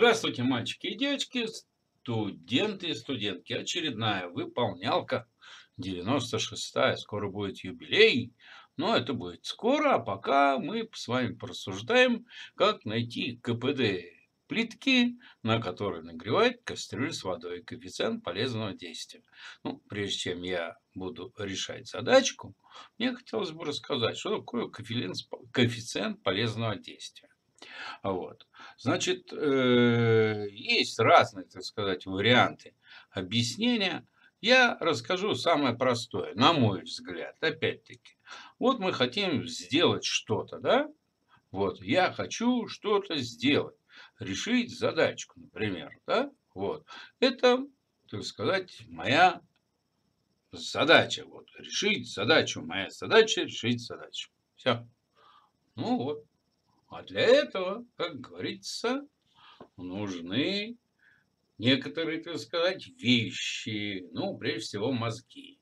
Здравствуйте, мальчики и девочки, студенты и студентки. Очередная выполнялка, 96-я, скоро будет юбилей. Но это будет скоро, а пока мы с вами порассуждаем, как найти КПД плитки, на которые нагревает кастрюль с водой, коэффициент полезного действия. Ну, прежде чем я буду решать задачку, мне хотелось бы рассказать, что такое коэффициент полезного действия. Вот. Значит, э, есть разные, так сказать, варианты объяснения. Я расскажу самое простое, на мой взгляд, опять-таки. Вот мы хотим сделать что-то, да? Вот, я хочу что-то сделать, решить задачку, например, да? Вот, это, так сказать, моя задача. Вот, решить задачу, моя задача решить задачу. Все. Ну вот. А для этого, как говорится, нужны некоторые, так сказать, вещи, ну, прежде всего, мозги.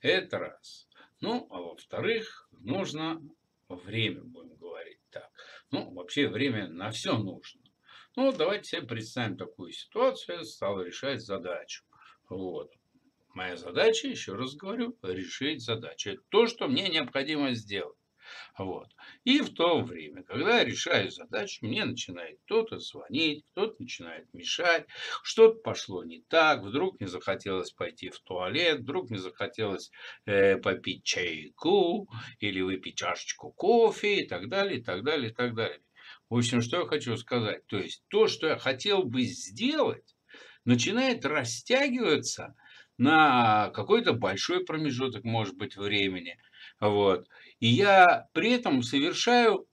Это раз. Ну, а во-вторых, нужно время, будем говорить так. Ну, вообще время на все нужно. Ну, давайте себе представим такую ситуацию, я стал решать задачу. Вот. Моя задача, еще раз говорю, решить задачу. Это то, что мне необходимо сделать. Вот. И в то время, когда я решаю задачу, мне начинает кто-то звонить, кто-то начинает мешать, что-то пошло не так, вдруг мне захотелось пойти в туалет, вдруг мне захотелось э, попить чайку или выпить чашечку кофе и так далее, и так далее, и так далее. В общем, что я хочу сказать. То есть, то, что я хотел бы сделать, начинает растягиваться на какой-то большой промежуток, может быть, времени. Вот. И я при этом совершаю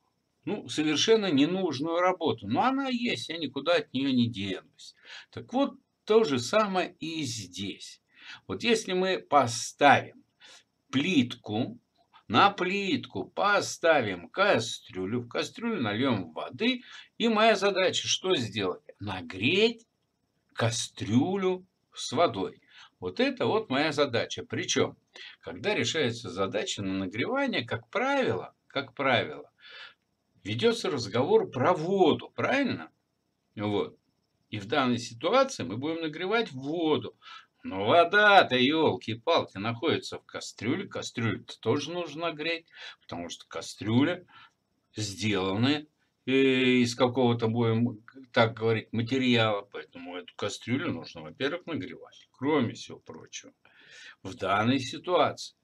ну, совершенно ненужную работу. Но она есть, я никуда от нее не денусь. Так вот, то же самое и здесь. Вот если мы поставим плитку, на плитку поставим кастрюлю, в кастрюлю нальем воды, и моя задача что сделать? Нагреть кастрюлю с водой. Вот это вот моя задача. Причем, когда решается задача на нагревание, как правило, как правило, ведется разговор про воду, правильно? Вот. И в данной ситуации мы будем нагревать воду. Но вода-то, елки-палки, находится в кастрюле. Кастрюлю -то тоже нужно нагреть, потому что кастрюля сделана из какого-то, будем так говорить, материала. Поэтому эту кастрюлю нужно, во-первых, нагревать. Кроме всего прочего. В данной ситуации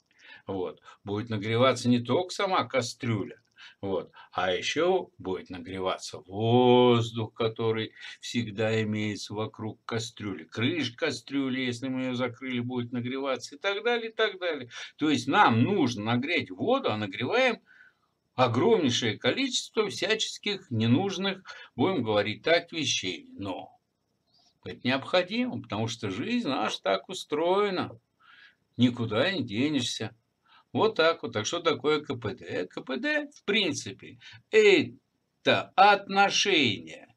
вот, будет нагреваться не только сама кастрюля, вот, а еще будет нагреваться воздух, который всегда имеется вокруг кастрюли. Крышка кастрюли, если мы ее закрыли, будет нагреваться и так далее, и так далее. То есть нам нужно нагреть воду, а нагреваем – огромнейшее количество всяческих ненужных, будем говорить так, вещей. Но это необходимо, потому что жизнь наша так устроена. Никуда не денешься. Вот так вот. Так что такое КПД? КПД, в принципе, это отношение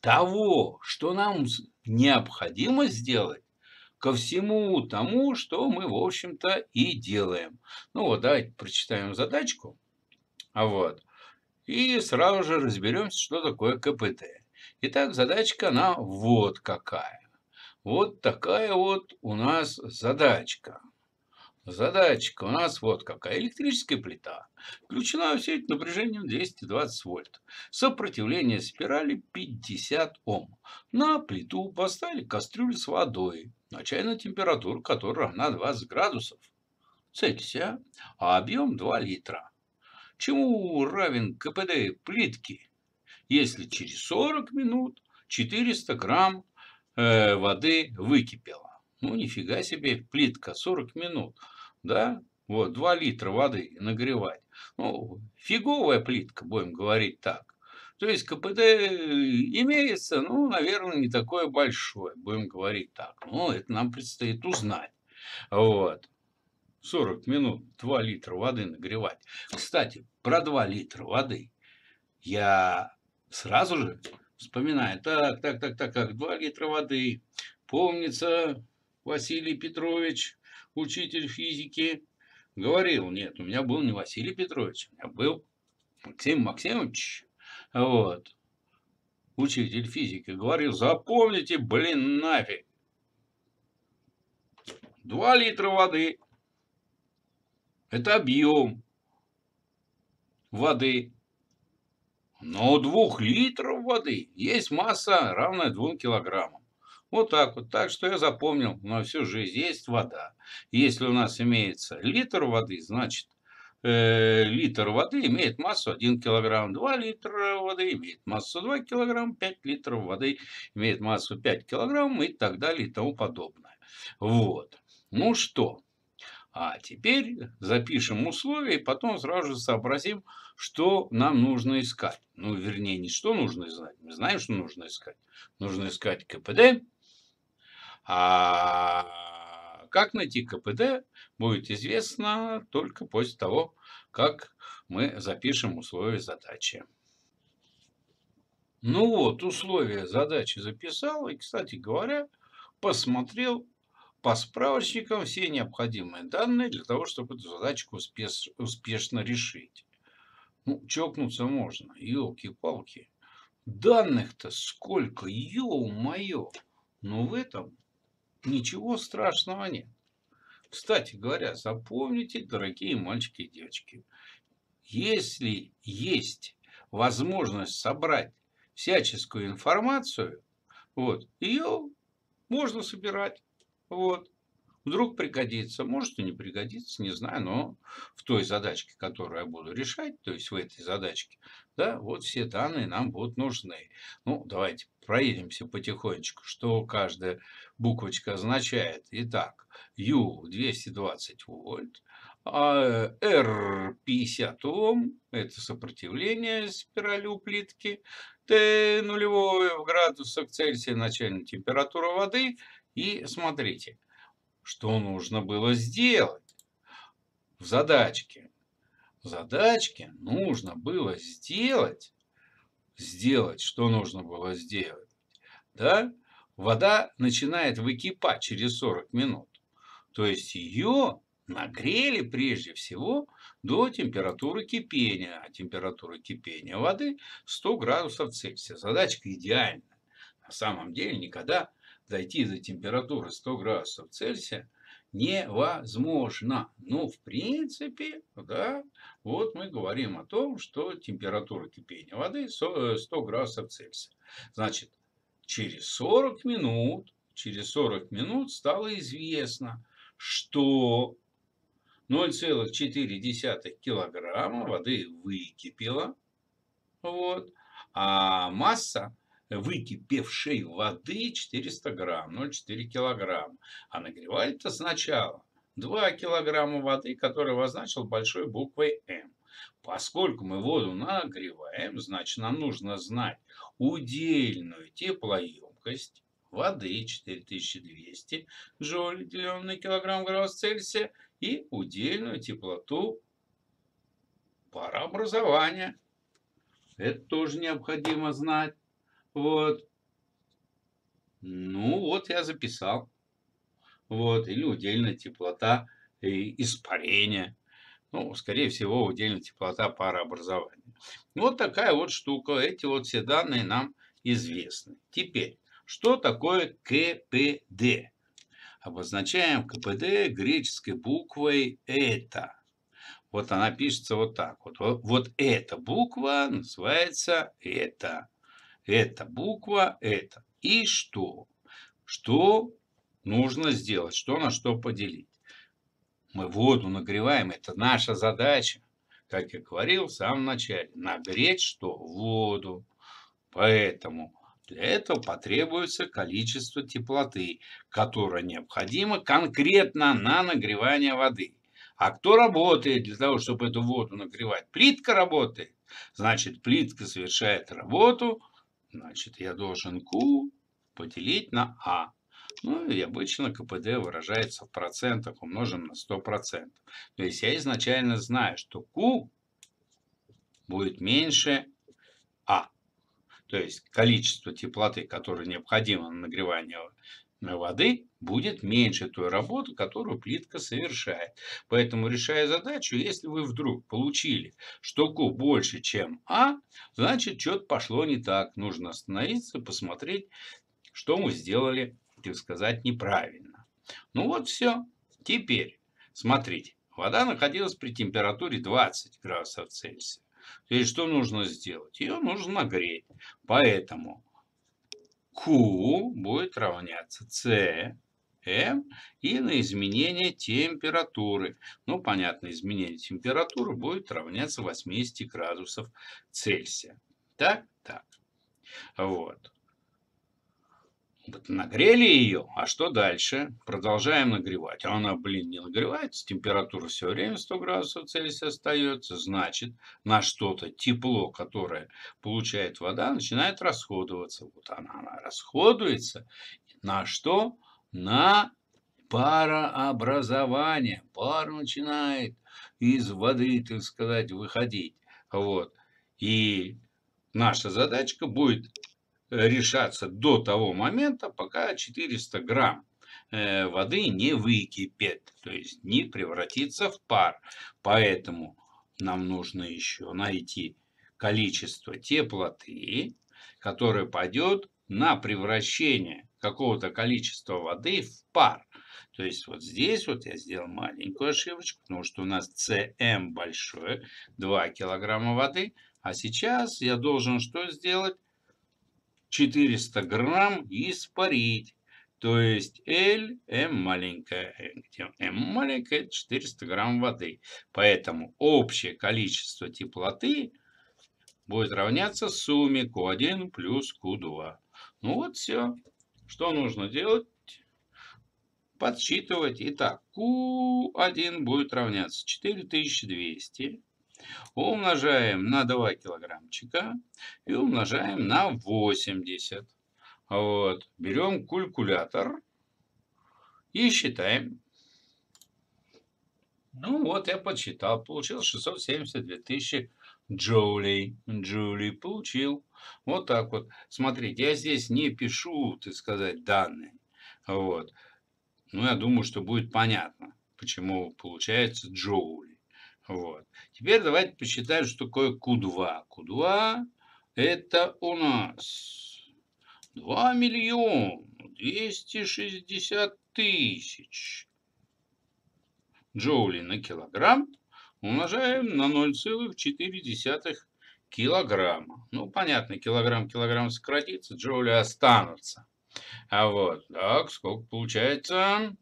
того, что нам необходимо сделать, ко всему тому, что мы, в общем-то, и делаем. Ну вот, давайте прочитаем задачку. А вот. И сразу же разберемся, что такое КПТ. Итак, задачка, она вот какая. Вот такая вот у нас задачка. Задачка у нас вот какая. Электрическая плита. Включена в сеть напряжением 220 вольт. Сопротивление спирали 50 Ом. На плиту поставили кастрюлю с водой. Начальная температура которой равна 20 градусов Цельсия, а объем 2 литра. Чему равен КПД плитки, если через 40 минут 400 грамм э, воды выкипело? Ну, нифига себе, плитка 40 минут, да? Вот, 2 литра воды нагревать. Ну, фиговая плитка, будем говорить так. То есть КПД имеется, ну, наверное, не такое большое, будем говорить так. Ну, это нам предстоит узнать. Вот. 40 минут 2 литра воды нагревать. Кстати, про 2 литра воды я сразу же вспоминаю. Так, так, так, так, как 2 литра воды. Помнится, Василий Петрович, учитель физики, говорил, нет, у меня был не Василий Петрович, у меня был Максим Максимович. Вот. учитель физики говорил, запомните, блин, нафиг. 2 литра воды. Это объем воды. Но у 2 литров воды есть масса, равная 2 килограммам. Вот так вот. Так что я запомнил на всю жизнь. Есть вода. Если у нас имеется литр воды, значит э, литр воды имеет массу 1 килограмм. 2 литра воды имеет массу 2 килограмм. 5 литров воды имеет массу 5 килограмм и так далее и тому подобное. Вот. Ну что, а теперь запишем условия и потом сразу же сообразим, что нам нужно искать. Ну, вернее, не что нужно знать. Мы знаем, что нужно искать. Нужно искать КПД. А как найти КПД, будет известно только после того, как мы запишем условия задачи. Ну вот, условия задачи записал. И, кстати говоря, посмотрел по справочникам все необходимые данные для того, чтобы эту задачку успеш, успешно решить. Ну, чокнуться можно, елки-палки. Данных-то сколько, ё-моё. Но в этом ничего страшного нет. Кстати говоря, запомните, дорогие мальчики и девочки, если есть возможность собрать всяческую информацию, вот, ее можно собирать. Вот. Вдруг пригодится, может и не пригодится, не знаю, но в той задачке, которую я буду решать, то есть в этой задачке, да, вот все данные нам будут нужны. Ну, давайте проедемся потихонечку, что каждая буквочка означает. Итак, U 220 вольт, а R 50 Ом, это сопротивление спирали у плитки, Т нулевое в градусах Цельсия начальная температура воды – и смотрите, что нужно было сделать в задачке. В задачке нужно было сделать, сделать, что нужно было сделать. Да? Вода начинает выкипать через 40 минут. То есть ее нагрели прежде всего до температуры кипения. А температура кипения воды 100 градусов Цельсия. Задачка идеальна. На самом деле никогда дойти до температуры 100 градусов Цельсия невозможно. Ну, в принципе, да, вот мы говорим о том, что температура кипения воды 100 э, градусов Цельсия. Значит, через 40 минут, через 40 минут стало известно, что 0,4 килограмма воды выкипело, вот, а масса выкипевшей воды 400 грамм, 0,4 килограмма. А нагревали-то сначала 2 килограмма воды, который обозначил большой буквой М. Поскольку мы воду нагреваем, значит нам нужно знать удельную теплоемкость воды 4200 джоуль, деленный килограмм градус Цельсия, и удельную теплоту парообразования. Это тоже необходимо знать. Вот. Ну, вот я записал. Вот. Или удельная теплота и испарения. Ну, скорее всего, удельная теплота парообразования. Вот такая вот штука. Эти вот все данные нам известны. Теперь, что такое КПД? Обозначаем КПД греческой буквой «это». Вот она пишется вот так. Вот, вот, вот эта буква называется «это» эта буква, это. И что? Что нужно сделать? Что на что поделить? Мы воду нагреваем, это наша задача. Как я говорил в самом начале, нагреть что? Воду. Поэтому для этого потребуется количество теплоты, которое необходимо конкретно на нагревание воды. А кто работает для того, чтобы эту воду нагревать? Плитка работает. Значит, плитка совершает работу Значит, я должен Q поделить на А. Ну и обычно КПД выражается в процентах, умножим на 100%. То есть я изначально знаю, что Q будет меньше А. То есть количество теплоты, которое необходимо на нагревание воды будет меньше той работы, которую плитка совершает. Поэтому, решая задачу, если вы вдруг получили, что Q больше, чем А, значит, что-то пошло не так. Нужно остановиться, посмотреть, что мы сделали, так сказать, неправильно. Ну вот все. Теперь, смотрите, вода находилась при температуре 20 градусов Цельсия. То есть, что нужно сделать? Ее нужно нагреть. Поэтому Q будет равняться C, M и на изменение температуры. Ну, понятно, изменение температуры будет равняться 80 градусов Цельсия. Так, так. Вот. Нагрели ее, а что дальше? Продолжаем нагревать. А она, блин, не нагревается, температура все время 100 градусов Цельсия остается. Значит, на что-то тепло, которое получает вода, начинает расходоваться. Вот она, она расходуется. На что? На парообразование. Пар начинает из воды, так сказать, выходить. Вот. И наша задачка будет решаться до того момента, пока 400 грамм э, воды не выкипит, то есть не превратится в пар. Поэтому нам нужно еще найти количество теплоты, которое пойдет на превращение какого-то количества воды в пар. То есть вот здесь вот я сделал маленькую ошибочку, потому что у нас CM большое, 2 килограмма воды. А сейчас я должен что сделать? 400 грамм испарить. То есть L, M маленькая, где M маленькая, это 400 грамм воды. Поэтому общее количество теплоты будет равняться сумме Q1 плюс Q2. Ну вот все. Что нужно делать? Подсчитывать. Итак, Q1 будет равняться 4200 умножаем на 2 килограммчика и умножаем на 80. Вот. Берем калькулятор и считаем. Ну вот, я подсчитал. Получил 672 тысячи джоулей. Джоулей получил. Вот так вот. Смотрите, я здесь не пишу, так сказать, данные. Вот. Ну, я думаю, что будет понятно, почему получается джоули. Вот. Теперь давайте посчитаем, что такое Q2. Q2 это у нас 2 миллиона 260 тысяч джоулей на килограмм умножаем на 0,4 килограмма. Ну, понятно, килограмм килограмм сократится, джоули останутся. А вот, так, сколько получается?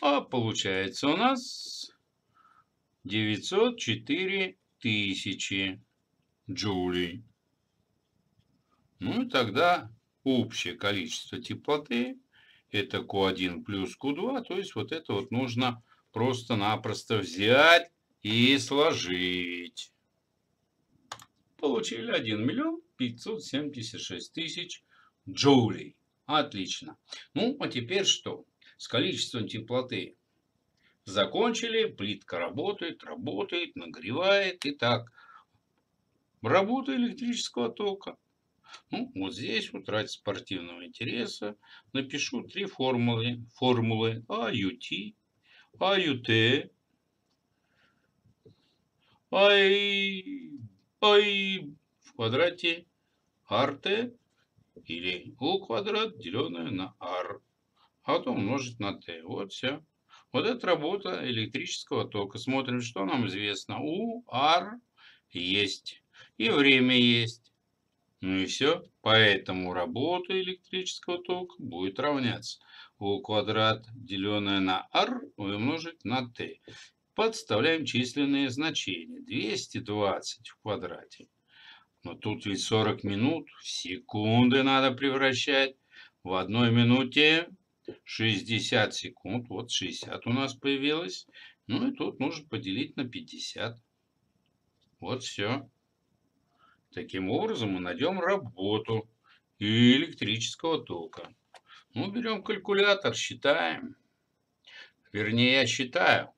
А получается у нас 904 тысячи джоулей. Ну и тогда общее количество теплоты это Q1 плюс Q2, то есть вот это вот нужно просто-напросто взять и сложить. Получили 1 миллион 576 тысяч джоулей. Отлично. Ну, а теперь что? С количеством теплоты Закончили, плитка работает, работает, нагревает и так. Работа электрического тока. Ну, вот здесь вот ради спортивного интереса напишу три формулы. Формулы AUT, AUT, I, I в квадрате RT или U квадрат, деленное на R. А потом умножить на T. Вот все. Вот это работа электрического тока. Смотрим, что нам известно. У, R есть. И время есть. Ну и все. Поэтому работа электрического тока будет равняться U квадрат, деленное на R, умножить на T. Подставляем численные значения. 220 в квадрате. Но тут ведь 40 минут, в секунды надо превращать. В одной минуте 60 секунд. Вот 60 у нас появилось. Ну и тут нужно поделить на 50. Вот все. Таким образом мы найдем работу электрического тока. Ну, берем калькулятор, считаем. Вернее, я считаю.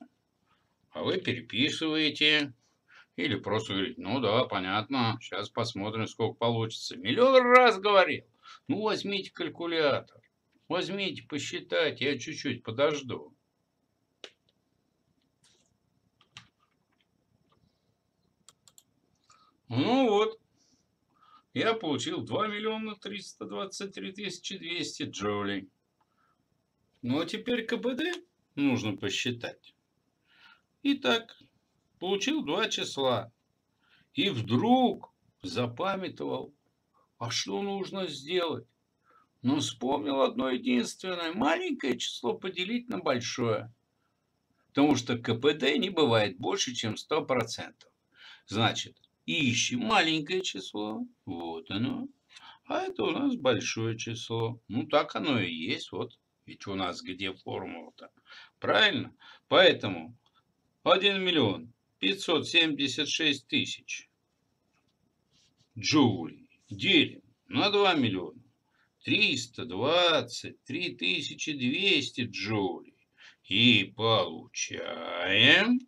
А вы переписываете. Или просто говорите, ну да, понятно, сейчас посмотрим, сколько получится. Миллион раз говорил. Ну, возьмите калькулятор. Возьмите, посчитайте, я чуть-чуть подожду. Ну вот, я получил 2 миллиона 323 тысячи 200 джоулей. Ну а теперь КПД нужно посчитать. Итак, получил два числа. И вдруг запамятовал, а что нужно сделать? Ну, вспомнил одно единственное. Маленькое число поделить на большое. Потому что КПД не бывает больше, чем 100%. Значит, ищем маленькое число. Вот оно. А это у нас большое число. Ну, так оно и есть. Вот. Ведь у нас где формула-то? Правильно? Поэтому 1 миллион 576 тысяч джоулей делим на 2 миллиона 323 тысячи 200 джоулей. И получаем,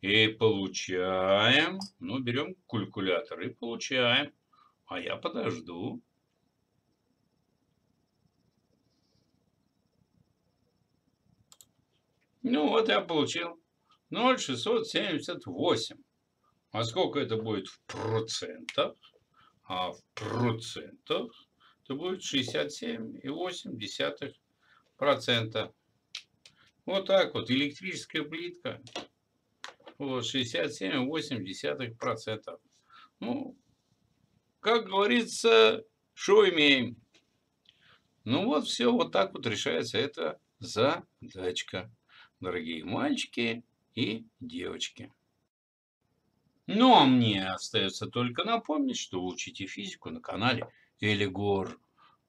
и получаем, ну, берем калькулятор и получаем. А я подожду. Ну, вот я получил 0,678. А сколько это будет в процентах? А в процентах то будет 67,8%. Вот так вот, электрическая плитка. Вот, 67,8%. Ну, как говорится, что имеем. Ну вот все, вот так вот решается эта задачка дорогие мальчики и девочки. Ну, а мне остается только напомнить, что вы учите физику на канале Элигор.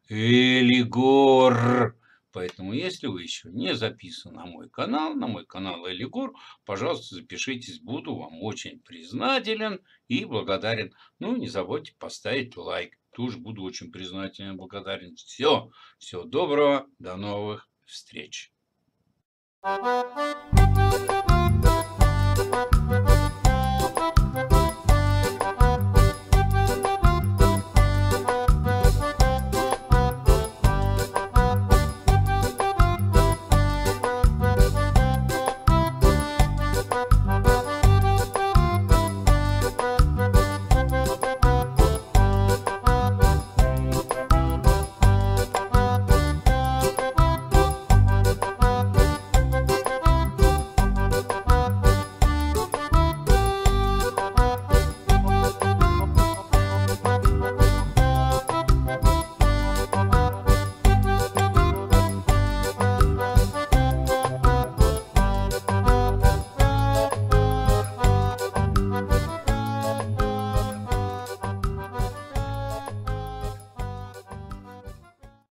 Элигор! Поэтому, если вы еще не записаны на мой канал, на мой канал Элигор, пожалуйста, запишитесь, буду вам очень признателен и благодарен. Ну, не забудьте поставить лайк, тоже буду очень признателен и благодарен. Все, всего доброго, до новых встреч. Thank you.